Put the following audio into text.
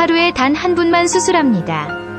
하루에 단 한 분만 수술합니다.